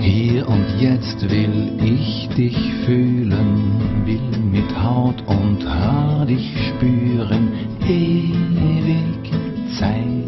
Hier und jetzt will ich dich fühlen, will mit Haut und Haar dich spüren, ewig Zeit.